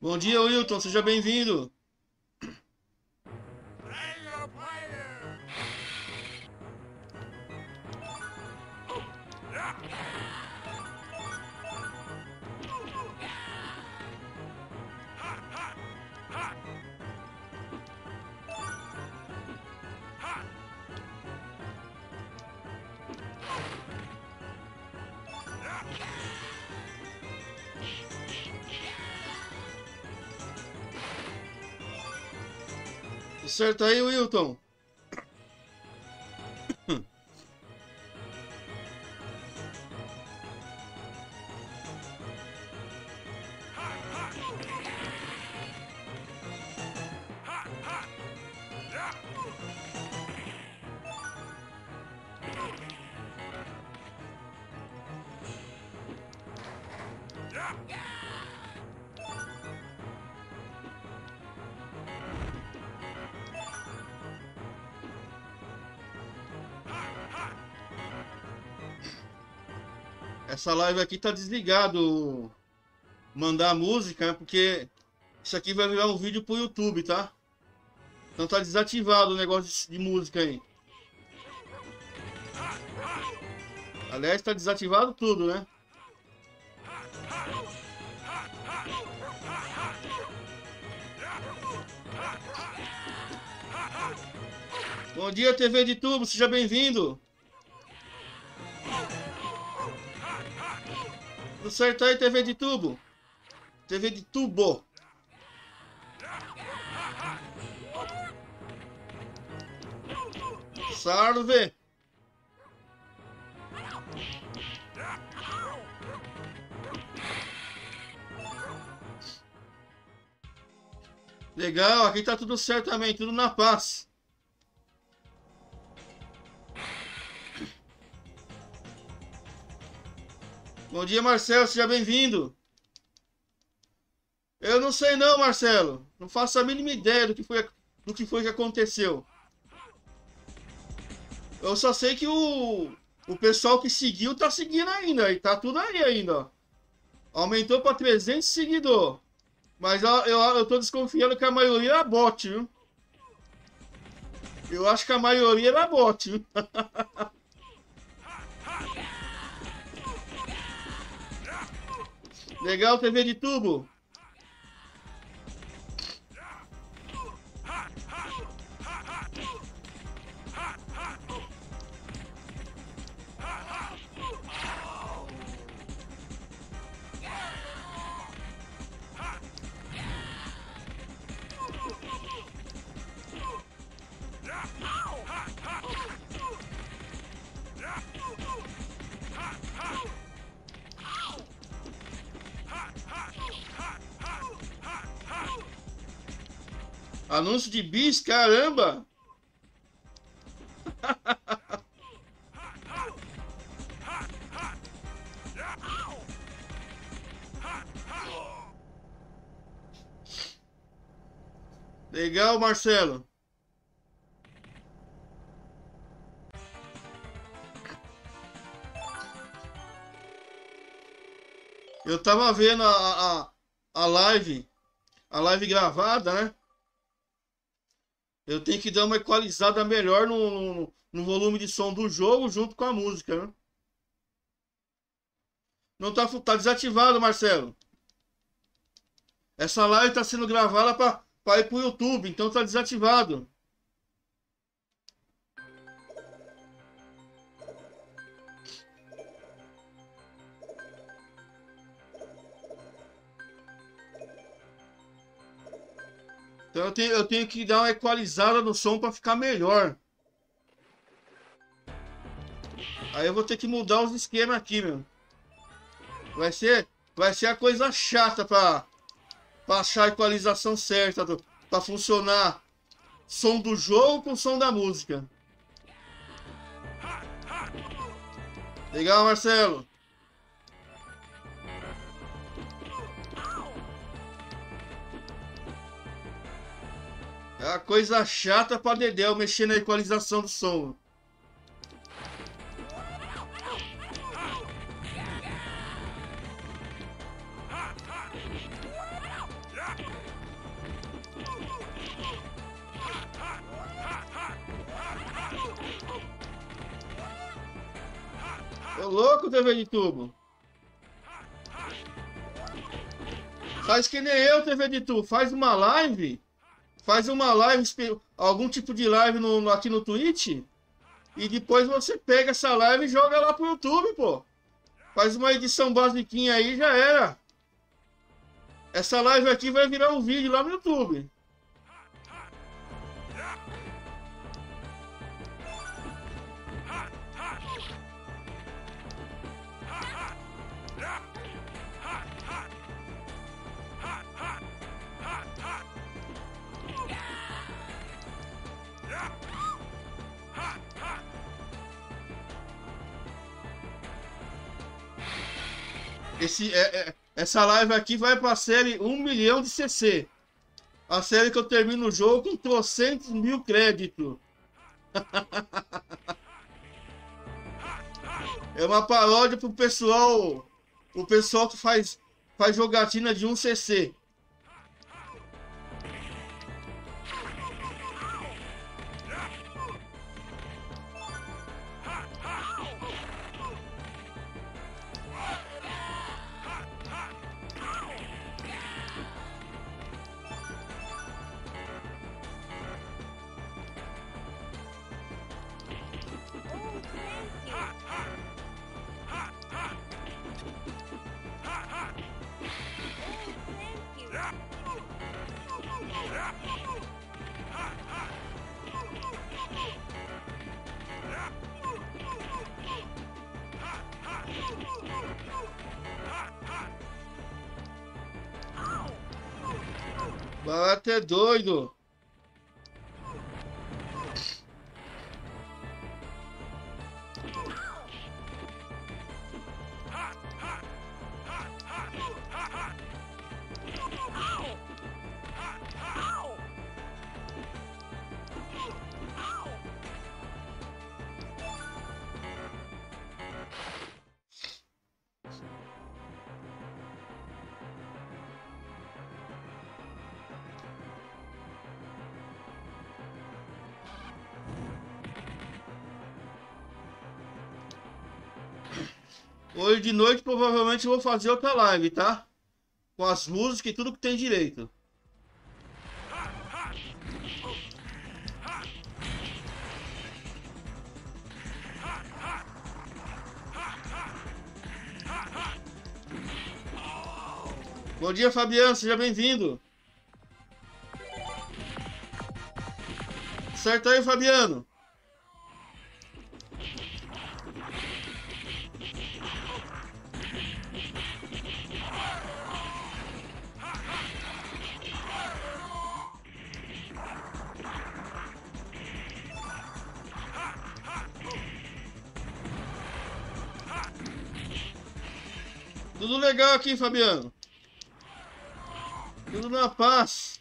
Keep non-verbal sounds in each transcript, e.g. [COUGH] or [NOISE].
Bom dia, Wilton, seja bem-vindo. Certo aí, Wilton? Essa live aqui tá desligado. Mandar música, né? porque isso aqui vai virar um vídeo pro YouTube, tá? Então tá desativado o negócio de música aí. Aliás, tá desativado tudo, né? Bom dia, TV de Tubo, seja bem-vindo. Tudo certo aí, TV de tubo? TV de tubo. Salve! Legal, aqui tá tudo certo também, tudo na paz. Bom dia, Marcelo, seja bem-vindo. Eu não sei não, Marcelo. Não faço a mínima ideia do que foi, do que, foi que aconteceu. Eu só sei que o, o pessoal que seguiu tá seguindo ainda. E tá tudo aí ainda, ó. Aumentou para 300 seguidores. Mas eu, eu, eu tô desconfiando que a maioria era bot, viu? Eu acho que a maioria era bot, viu? [LAUGHS] Legal TV de tubo. Anúncio de bis, caramba! Legal, Marcelo. Eu tava vendo a, a, a live, a live gravada, né? Eu tenho que dar uma equalizada melhor no, no, no volume de som do jogo junto com a música, né? Não tá, tá desativado, Marcelo. Essa live tá sendo gravada para ir pro YouTube, então tá desativado. Então eu tenho, eu tenho que dar uma equalizada no som para ficar melhor. Aí eu vou ter que mudar os esquemas aqui, meu. Vai ser, vai ser a coisa chata para pra achar a equalização certa para funcionar som do jogo com som da música. Legal, Marcelo. É a coisa chata pra Dedéu mexer na equalização do som. Tô louco, TV de tubo. Faz que nem eu, TV de tubo. Faz uma live Faz uma live, algum tipo de live no, aqui no Twitch. E depois você pega essa live e joga lá pro YouTube, pô. Faz uma edição basiquinha aí já era. Essa live aqui vai virar um vídeo lá no YouTube. Esse, é, é, essa live aqui vai pra série 1 milhão de CC. A série que eu termino o jogo com 300 mil créditos. [LAUGHS] é uma paródia pro pessoal. O pessoal que faz, faz jogatina de 1 CC. Barato é doido. Hoje de noite provavelmente eu vou fazer outra live, tá? Com as músicas e tudo que tem direito. Bom dia, Fabiano, seja bem-vindo. Certo aí, Fabiano? Tudo legal aqui, Fabiano. Tudo na paz.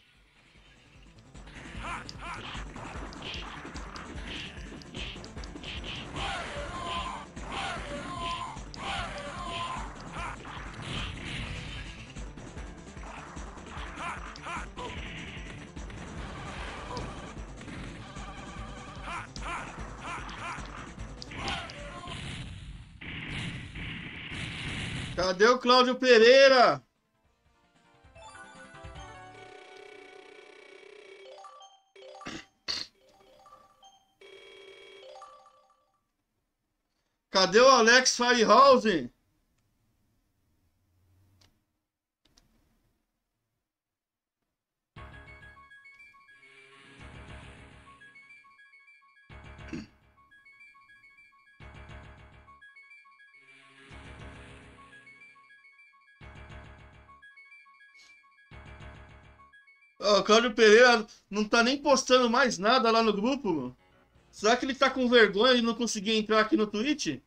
Cadê o Cláudio Pereira? Cadê o Alex Firehausen? Cláudio Pereira não tá nem postando mais nada lá no grupo, mano. Será que ele tá com vergonha de não conseguir entrar aqui no Twitch?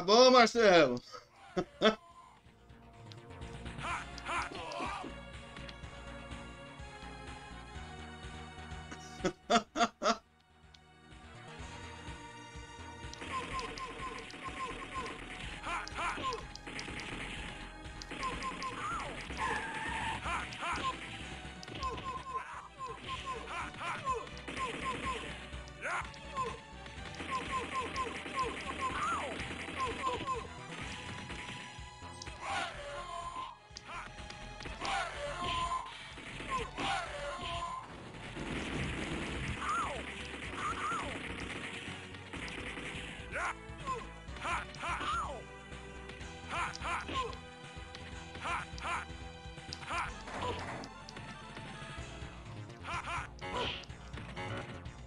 Tá bom, Marcelo.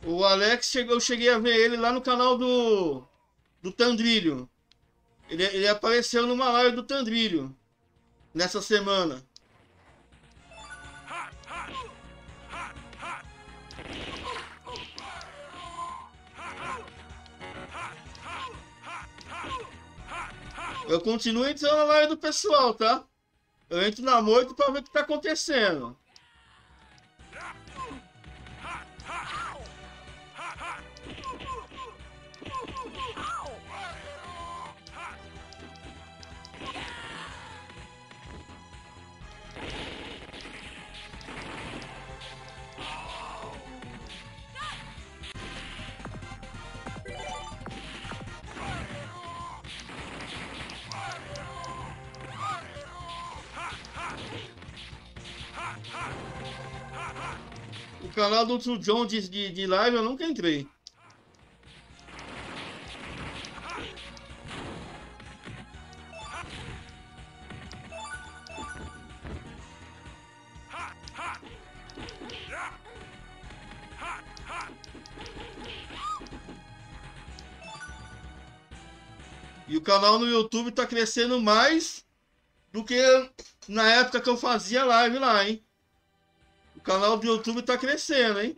O Alex chegou, eu cheguei a ver ele lá no canal do do Tandrilho. Ele, ele apareceu numa live do Tandrilho nessa semana. Eu continuo entrando na live do pessoal, tá? Eu entro na moita pra ver o que tá acontecendo. Canal do Tio John de, de, de live eu nunca entrei. E o canal no YouTube tá crescendo mais do que na época que eu fazia live lá, hein? Canal do YouTube tá crescendo, hein?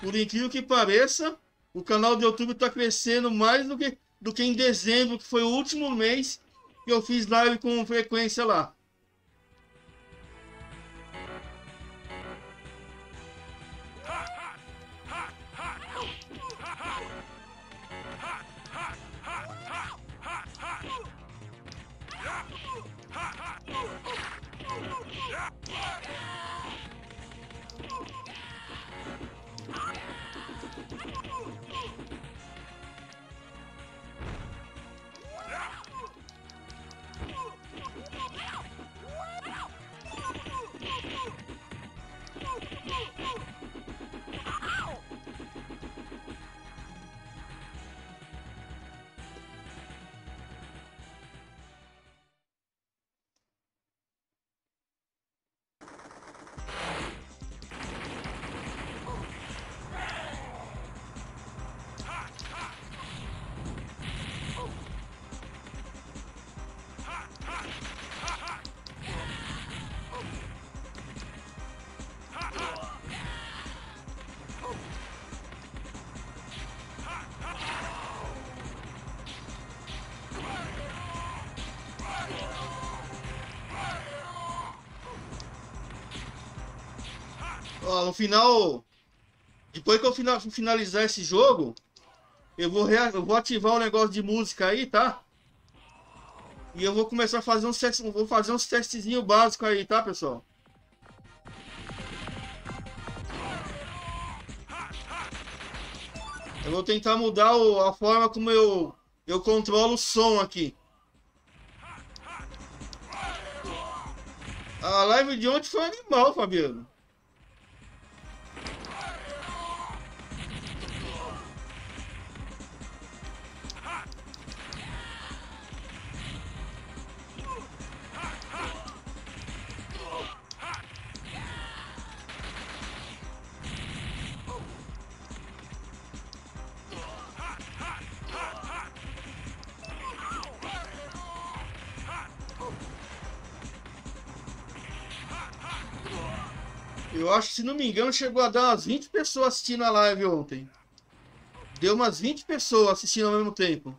Por incrível que pareça, o canal do YouTube tá crescendo mais do que, do que em dezembro, que foi o último mês que eu fiz live com frequência lá. No final. Depois que eu final, finalizar esse jogo, eu vou, eu vou ativar o um negócio de música aí, tá? E eu vou começar a fazer uns testes. Vou fazer uns testezinhos básicos aí, tá, pessoal? Eu vou tentar mudar o, a forma como eu, eu controlo o som aqui. A live de ontem foi animal, Fabiano. Acho, se não me engano, chegou a dar umas 20 pessoas assistindo a live ontem. Deu umas 20 pessoas assistindo ao mesmo tempo.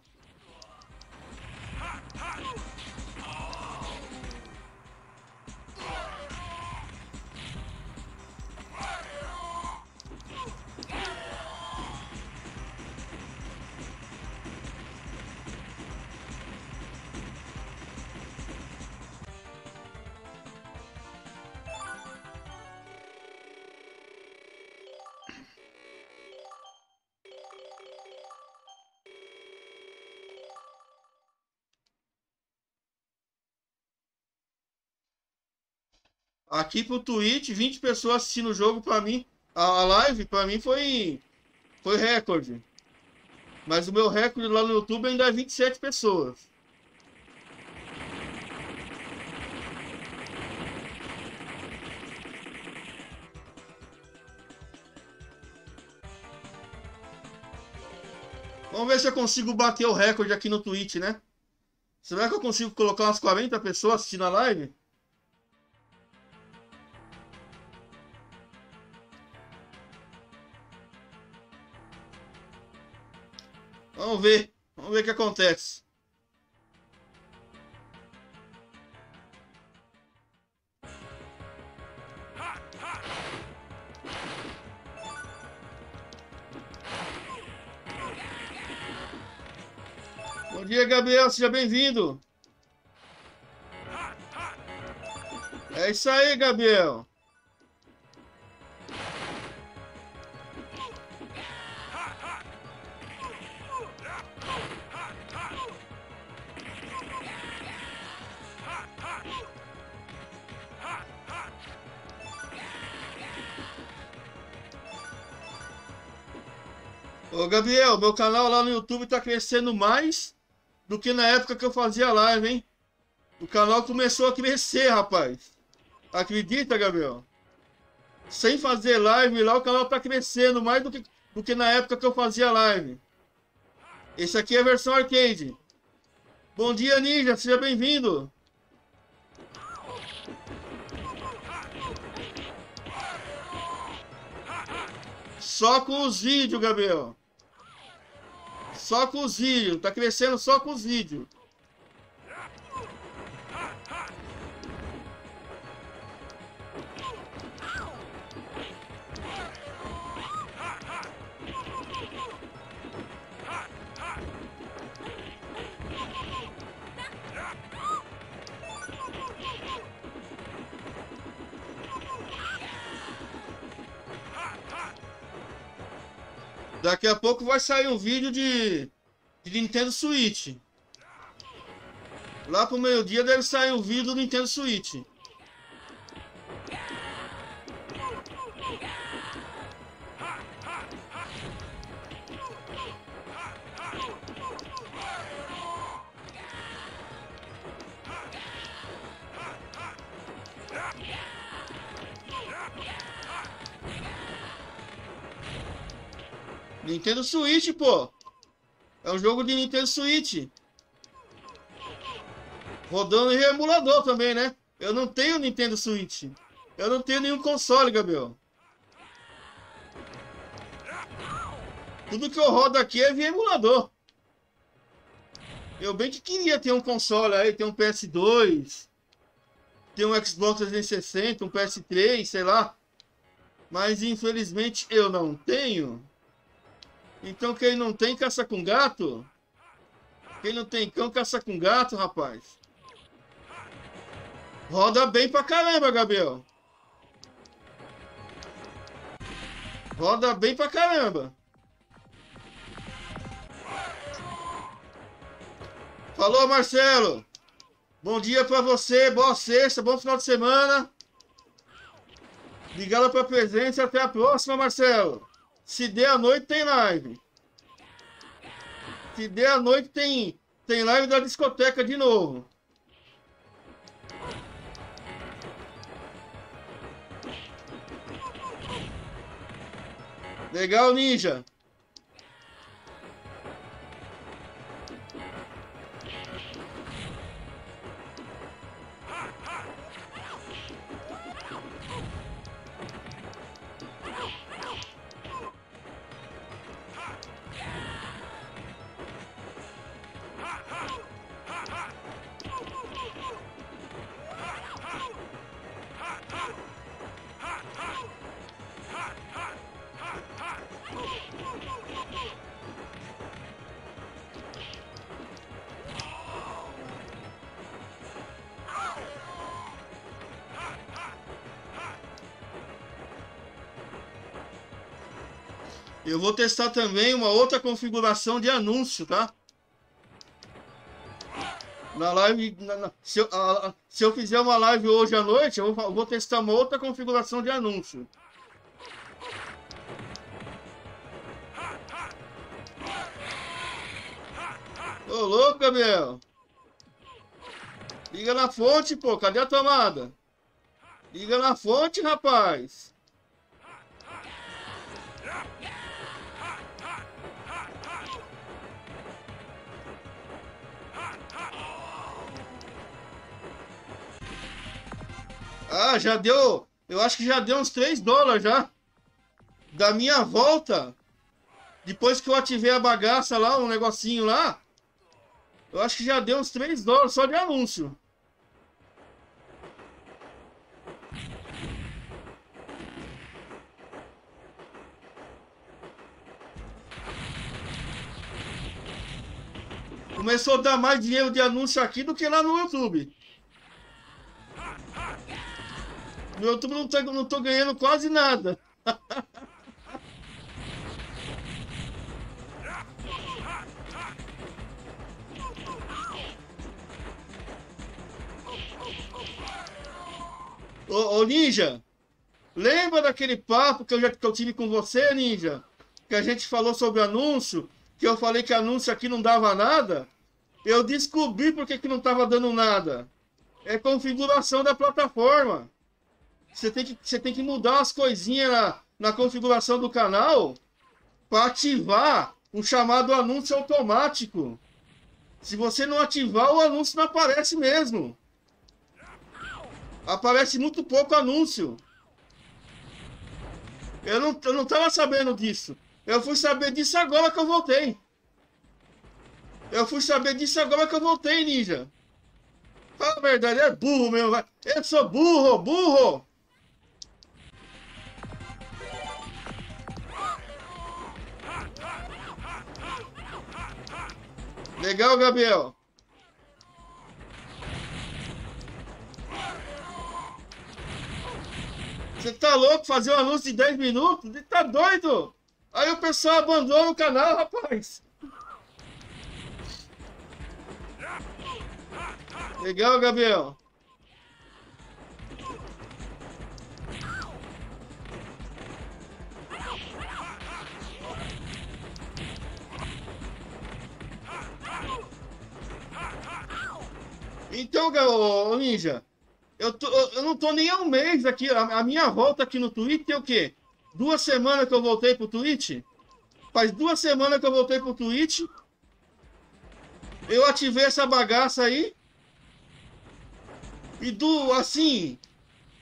Aqui pro Twitch, 20 pessoas assistindo o jogo pra mim. A live pra mim foi. Foi recorde. Mas o meu recorde lá no YouTube ainda é 27 pessoas. Vamos ver se eu consigo bater o recorde aqui no Twitch, né? Será que eu consigo colocar umas 40 pessoas assistindo a live? Vamos ver. Vamos ver o que acontece. Bom dia, Gabriel. Seja bem-vindo. É isso aí, Gabriel. Gabriel, meu canal lá no YouTube tá crescendo mais do que na época que eu fazia live, hein? O canal começou a crescer, rapaz. Acredita, Gabriel? Sem fazer live lá, o canal tá crescendo mais do que, do que na época que eu fazia live. Esse aqui é a versão arcade. Bom dia, Ninja. Seja bem-vindo. Só com os vídeos, Gabriel. Só com os vídeos. Tá crescendo só com os vídeos. Daqui a pouco vai sair um vídeo de, de Nintendo Switch. Lá pro meio-dia deve sair um vídeo do Nintendo Switch. Nintendo Switch, pô. É um jogo de Nintendo Switch. Rodando em emulador também, né? Eu não tenho Nintendo Switch. Eu não tenho nenhum console, Gabriel. Tudo que eu rodo aqui é via emulador. Eu bem que queria ter um console aí, ter um PS2, ter um Xbox 360, um PS3, sei lá. Mas infelizmente eu não tenho. Então quem não tem, caça com gato? Quem não tem cão, caça com gato, rapaz. Roda bem pra caramba, Gabriel. Roda bem pra caramba. Falou, Marcelo. Bom dia pra você, boa sexta, bom final de semana. Obrigado pela presença até a próxima, Marcelo. Se der a noite, tem live. Se der a noite, tem, tem live da discoteca de novo. Legal, Ninja. Eu vou testar também uma outra configuração de anúncio, tá? Na live, na, na, se, eu, a, se, eu, fizer uma live hoje à noite, eu vou, vou testar uma outra configuração de anúncio. Ô, louco, Gabriel. Liga na fonte, pô. Cadê a tomada? Liga na fonte, rapaz. Ah, já deu. Eu acho que já deu uns 3 dólares já. Da minha volta. Depois que eu ativei a bagaça lá, um negocinho lá. Eu acho que já deu uns 3 dólares só de anúncio. Começou a dar mais dinheiro de anúncio aqui do que lá no YouTube. No YouTube não tô, não tô ganhando quase nada. [LAUGHS] Ô, ô, Ninja, lembra daquele papo que eu já que eu tive com você, Ninja? Que a gente falou sobre anúncio, que eu falei que anúncio aqui não dava nada? Eu descobri porque que não estava dando nada. É configuração da plataforma. Você tem que, você tem que mudar as coisinhas na, na configuração do canal para ativar um chamado anúncio automático. Se você não ativar, o anúncio não aparece mesmo aparece muito pouco anúncio. Eu não, eu não tava sabendo disso. Eu fui saber disso agora que eu voltei. Eu fui saber disso agora que eu voltei, ninja. Fala a verdade, é burro mesmo. Vai. Eu sou burro, burro. Legal, Gabriel. Você tá louco fazer um anúncio de 10 minutos? Você tá doido? Aí o pessoal abandona o canal, rapaz. Legal, Gabriel. Então, Ninja, eu, tô, eu não tô nem há um mês aqui. A, a, minha volta aqui no Twitch tem o quê? Duas semanas que eu voltei pro Twitch? Faz duas semanas que eu voltei pro Twitch. Eu ativei essa bagaça aí. E do, assim,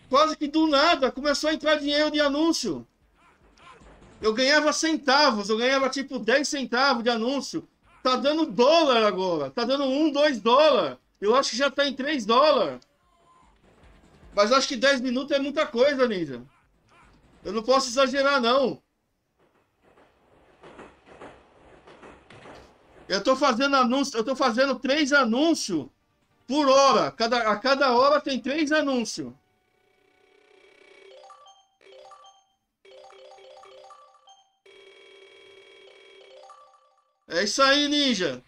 quase que do nada, começou a entrar dinheiro de anúncio. Eu ganhava centavos, eu ganhava tipo 10 centavos de anúncio. Tá dando dólar agora. Tá dando 1, 2 dólares. Eu acho que já tá em 3 dólares. Mas acho que 10 minutos é muita coisa, Ninja. Eu não posso exagerar, não. Eu tô fazendo anúncio, eu tô fazendo três anúncios por hora. Cada, a cada hora tem três anúncios. É isso aí, Ninja.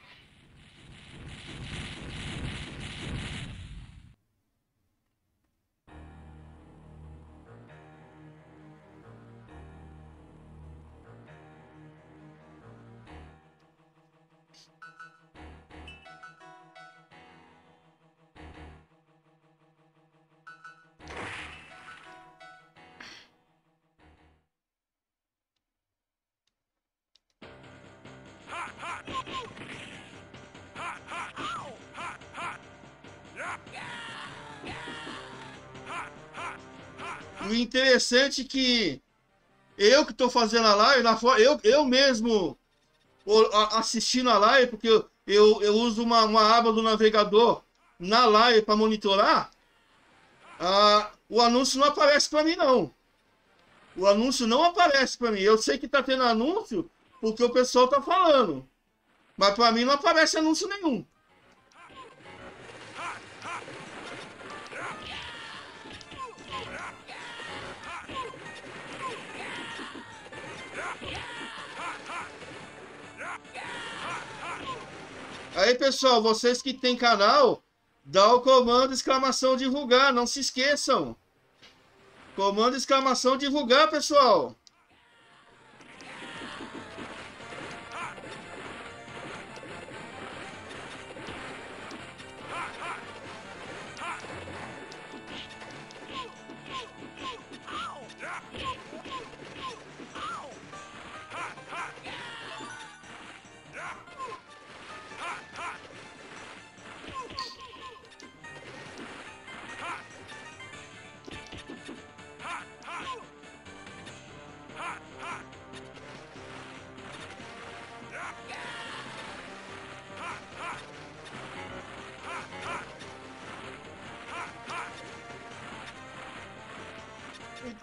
Interessante que eu que estou fazendo a live, eu, eu mesmo assistindo a live, porque eu, eu, eu uso uma, uma aba do navegador na live para monitorar, ah, o anúncio não aparece para mim, não. O anúncio não aparece para mim. Eu sei que está tendo anúncio porque o pessoal está falando. Mas para mim não aparece anúncio nenhum. Aí, pessoal, vocês que tem canal, dá o comando exclamação divulgar, não se esqueçam. Comando exclamação divulgar, pessoal.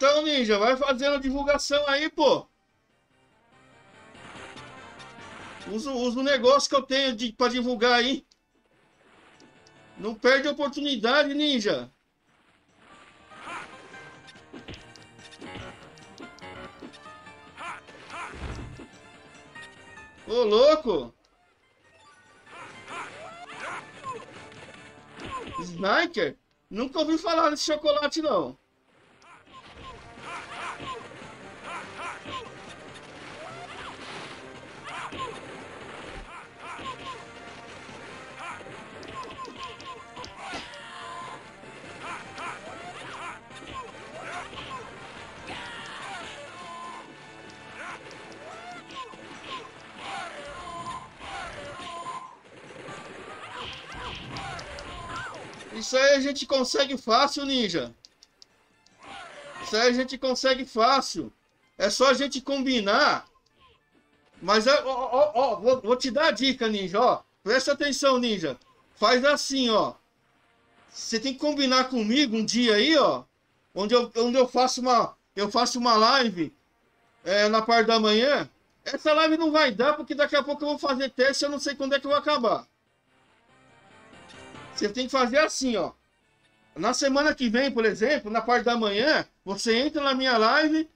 Então, Ninja, vai fazendo divulgação aí, pô. Usa, usa o negócio que eu tenho de, pra divulgar aí. Não perde a oportunidade, Ninja. Ô, louco! Sniper? Nunca ouvi falar desse chocolate, não. Gente consegue fácil, ninja. Isso aí a gente consegue fácil. É só a gente combinar. Mas, ó, ó, ó, vou, vou te dar a dica, ninja, ó. Presta atenção, ninja. Faz assim, ó. Você tem que combinar comigo um dia aí, ó. Onde eu, onde eu faço uma, eu faço uma live é, na parte da manhã. Essa live não vai dar, porque daqui a pouco eu vou fazer teste eu não sei quando é que eu vou acabar. Você tem que fazer assim, ó. Na semana que vem, por exemplo, na parte da manhã, você entra na minha live,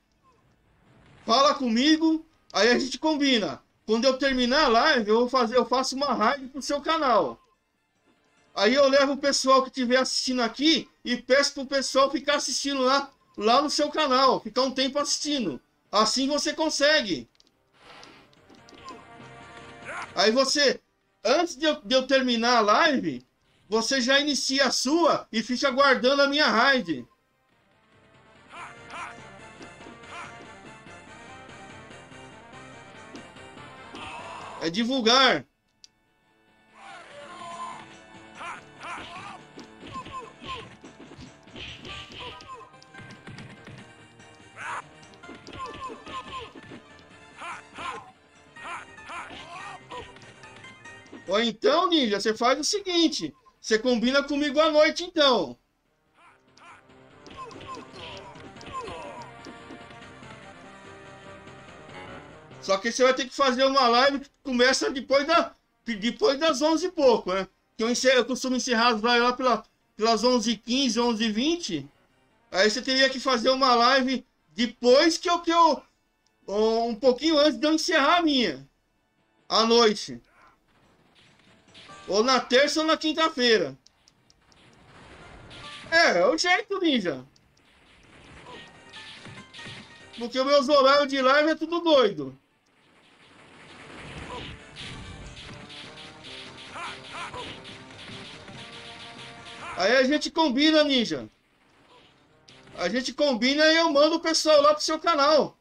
fala comigo, aí a gente combina. Quando eu terminar a live, eu vou fazer, eu faço uma live pro seu canal. Aí eu levo o pessoal que estiver assistindo aqui e peço pro pessoal ficar assistindo lá, lá no seu canal, ficar um tempo assistindo. Assim você consegue. Aí você, antes de eu, de eu terminar a live, você já inicia a sua e fica aguardando a minha raid. É divulgar. Ou então, Ninja, você faz o seguinte: você combina comigo à noite, então. Só que você vai ter que fazer uma live que começa depois, da, depois das 11 e pouco, né? Que eu, encerro, eu costumo encerrar as lives lá pela, pelas 11h15, 11h20. Aí você teria que fazer uma live depois que eu, que eu... Um pouquinho antes de eu encerrar a minha. À noite. Ou na terça ou na quinta-feira. É, é o jeito, ninja. Porque o meu horário de live é tudo doido. Aí a gente combina, ninja. A gente combina e eu mando o pessoal lá pro seu canal.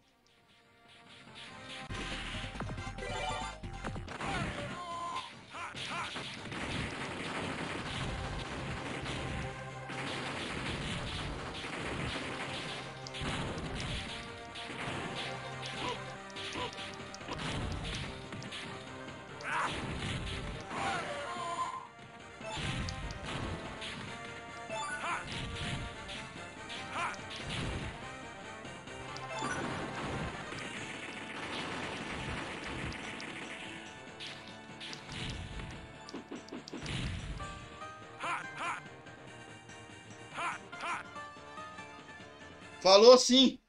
Falou sim.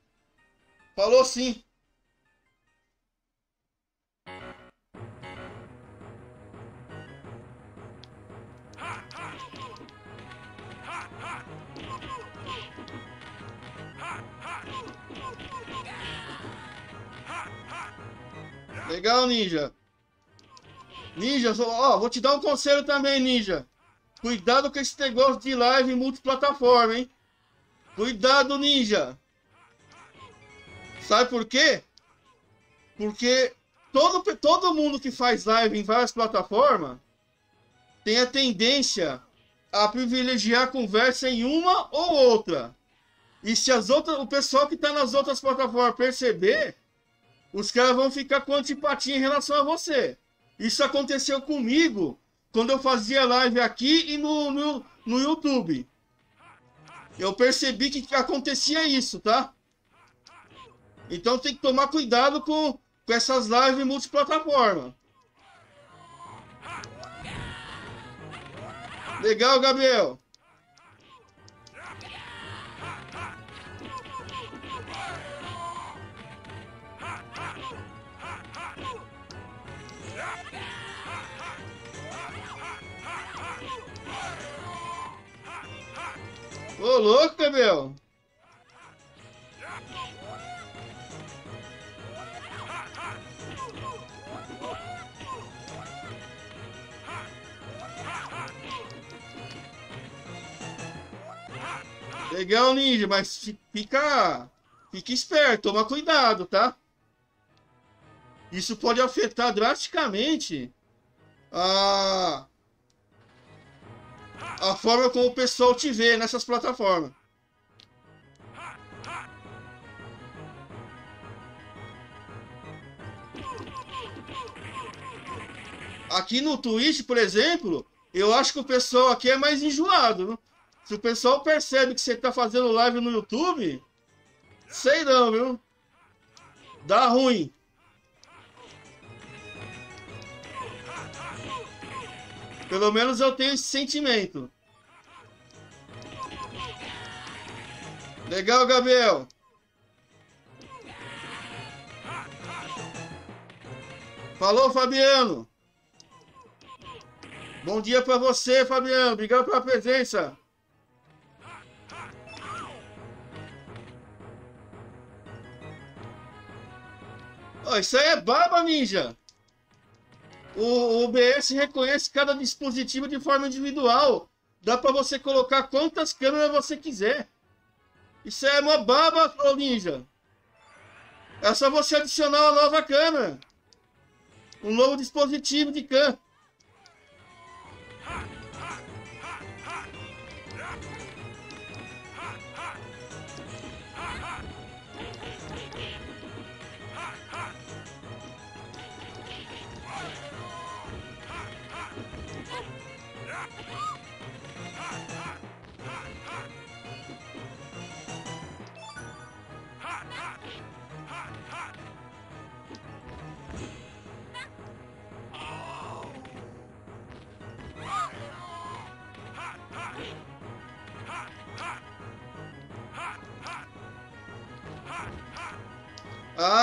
Falou sim. Legal, ninja. Ninja, ó, oh, vou te dar um conselho também, ninja. Cuidado com esse negócio de live multiplataforma, hein? Cuidado, Ninja. Sabe por quê? Porque todo, todo mundo que faz live em várias plataformas tem a tendência a privilegiar a conversa em uma ou outra. E se as outras, o pessoal que está nas outras plataformas perceber, os caras vão ficar com antipatia em relação a você. Isso aconteceu comigo quando eu fazia live aqui e no, no, no YouTube. Eu percebi que acontecia isso, tá? Então tem que tomar cuidado com, com essas lives multiplataforma. Legal, Gabriel. Ô, louco, Gabriel. Legal, ninja, mas fica, fica esperto, toma cuidado, tá? Isso pode afetar drasticamente a, a forma como o pessoal te vê nessas plataformas. Aqui no Twitch, por exemplo, eu acho que o pessoal aqui é mais enjoado. Se o pessoal percebe que você tá fazendo live no YouTube, sei não, viu? Dá ruim. Pelo menos eu tenho esse sentimento. Legal, Gabriel. Falou, Fabiano. Bom dia para você, Fabiano. Obrigado pela presença. Oh, isso aí é baba, ninja. O, OBS reconhece cada dispositivo de forma individual. Dá para você colocar quantas câmeras você quiser. Isso é uma baba, ô ninja. É só você adicionar uma nova câmera. Um novo dispositivo de câmera.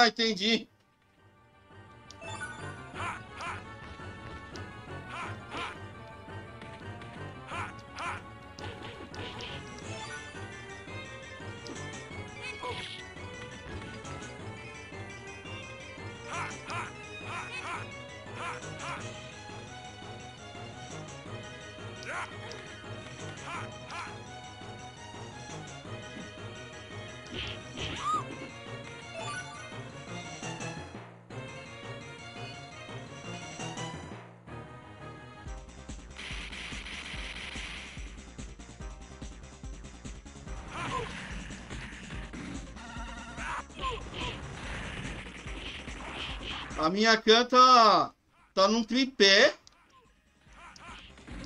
Entendi. A minha canta tá num tripé.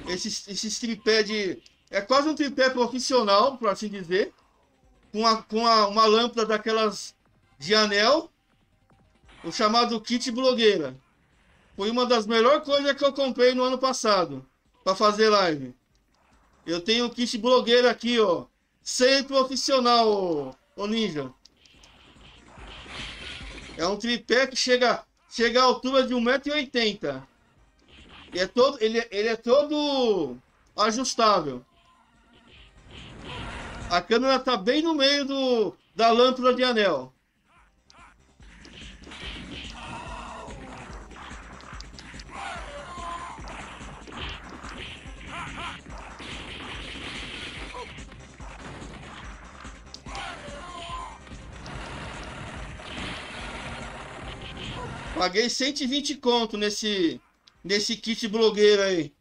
Esses, esses tripé de. É quase um tripé profissional, por assim dizer. Com, a, com a, uma lâmpada daquelas de anel. O chamado kit blogueira. Foi uma das melhores coisas que eu comprei no ano passado. para fazer live. Eu tenho o kit blogueira aqui, ó. Sem profissional, ô, ô ninja. É um tripé que chega chega à altura de 1,80m. E é todo, ele, ele é todo ajustável. A câmera está bem no meio do, da lâmpada de anel. Paguei 120 conto nesse, nesse kit blogueiro aí.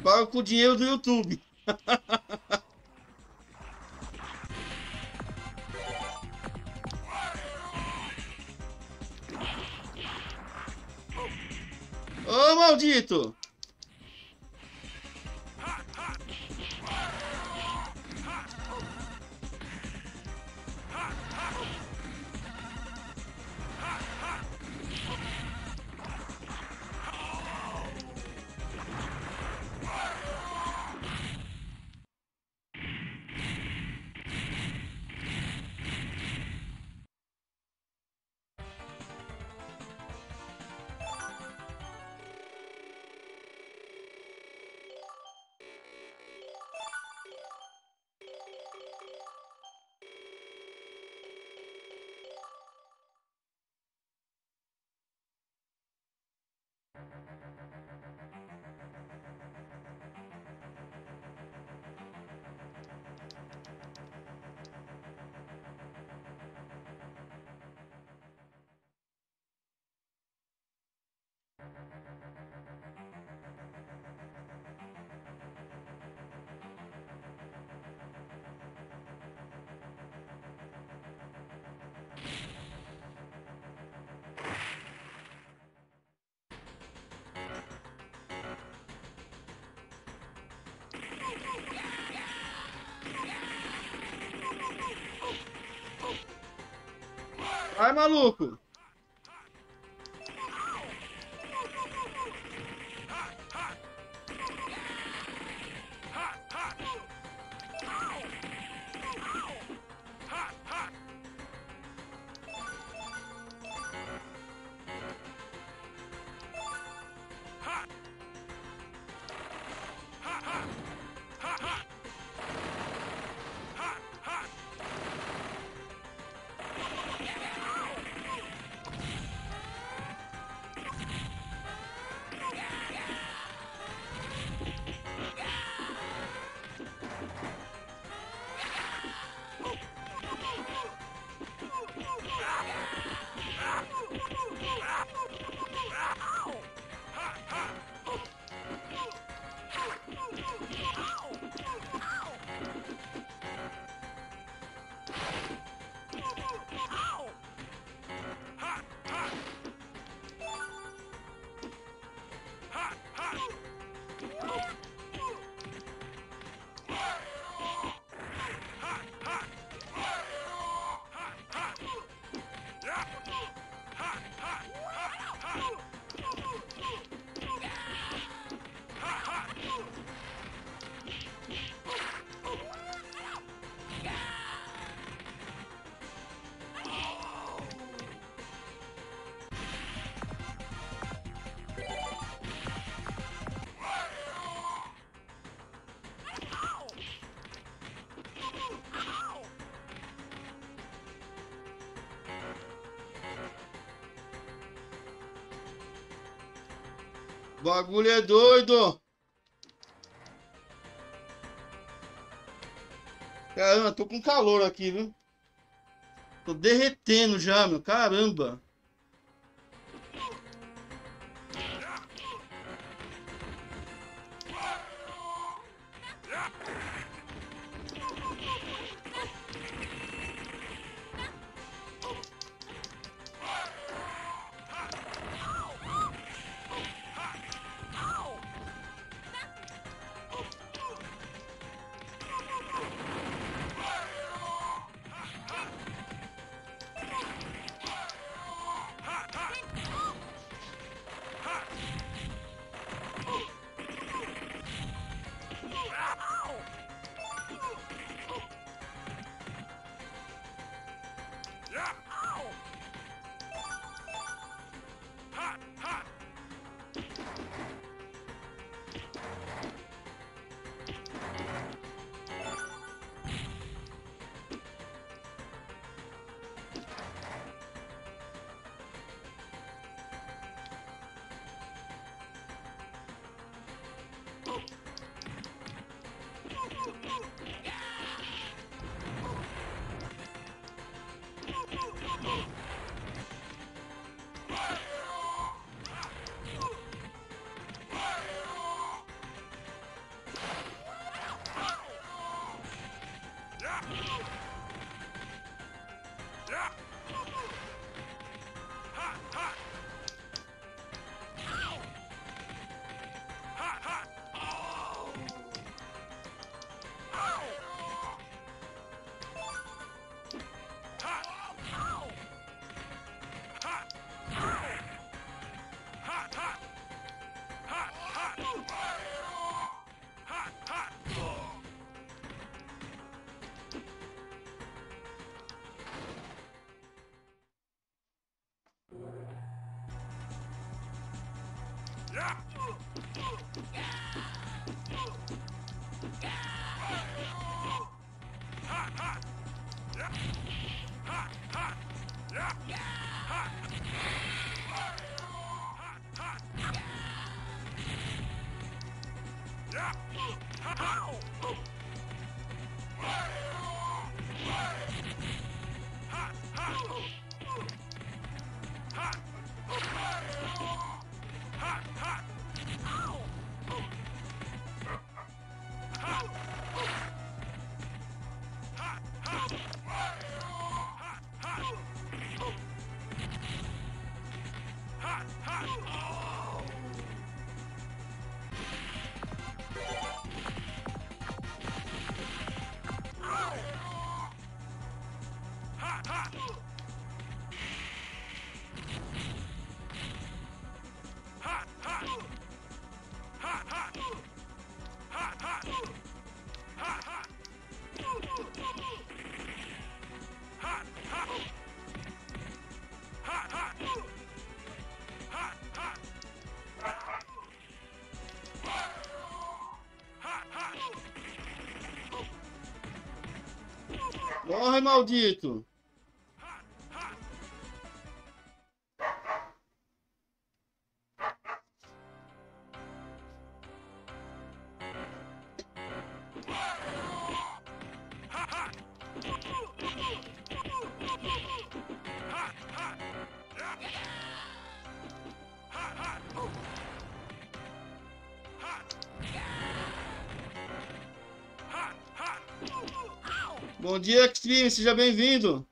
Pago com o dinheiro do YouTube. [LAUGHS] Ô, maldito! Vai, maluco! Bagulho é doido. Caramba, tô com calor aqui, viu? Tô derretendo já, meu. Caramba. Yeah! Morre, maldito! Bom dia, Extreme, seja bem-vindo.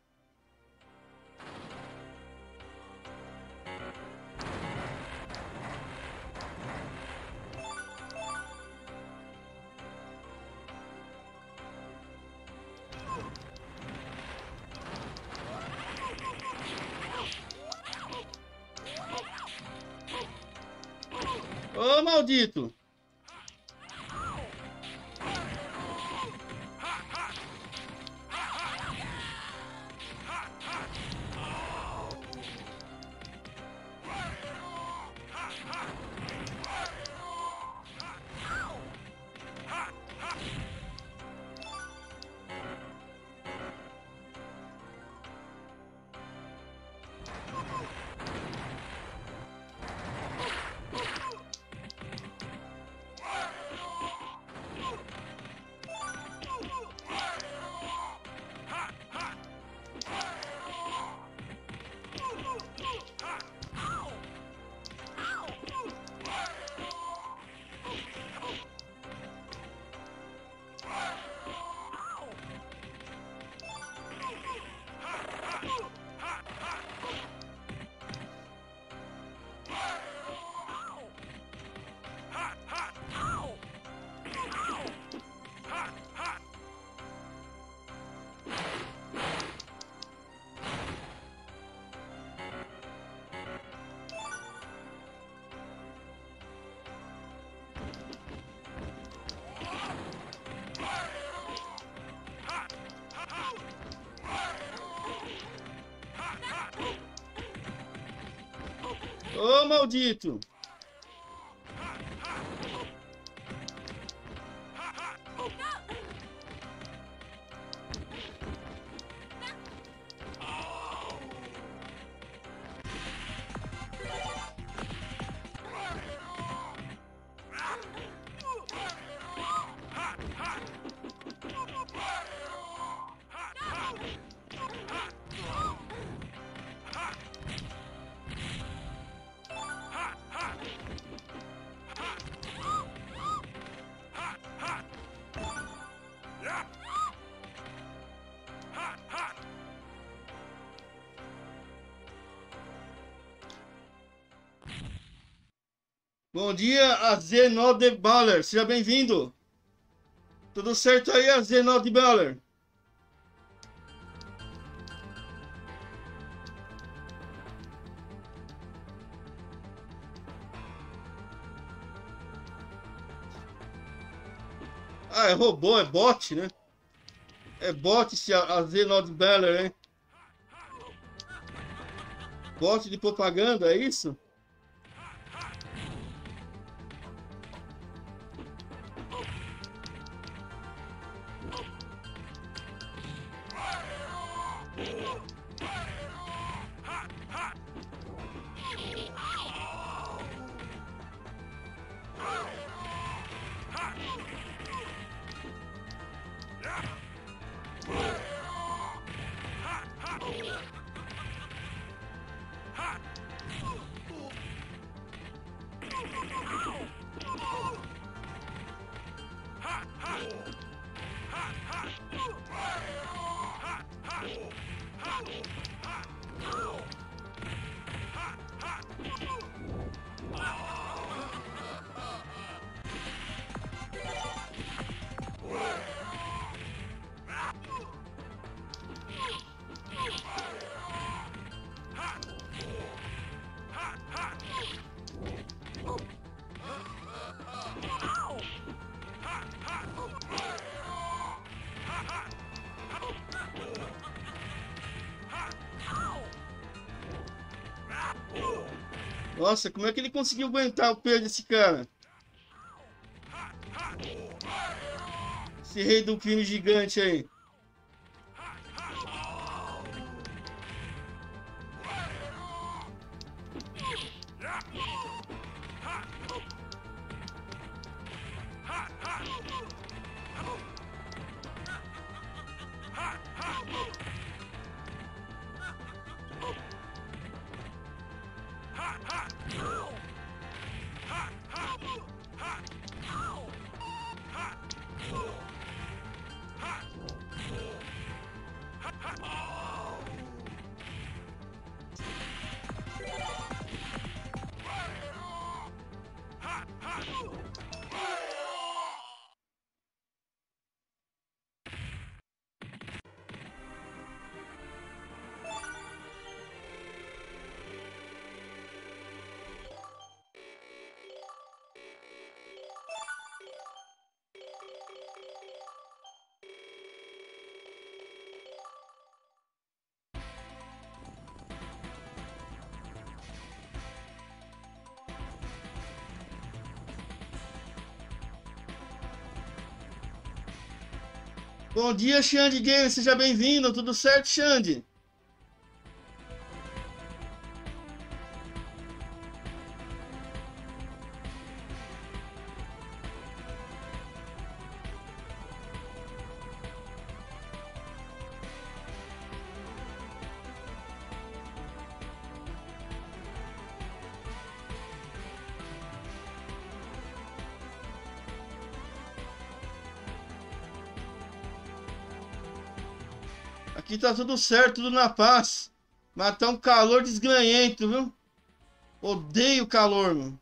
Ô, maldito! Bom dia, a de Baller. Seja bem-vindo. Tudo certo aí, a de Baller? Ah, é robô, é bot, né? É bot se a, de Baller, hein? Bot de propaganda, é isso? Nossa, como é que ele conseguiu aguentar o peso desse cara? Esse rei do crime gigante aí. Bom dia, Xande Games, seja bem-vindo. Tudo certo, Xande? Aqui tá tudo certo, tudo na paz. Mas tá um calor desgranhento, viu? Odeio calor, mano.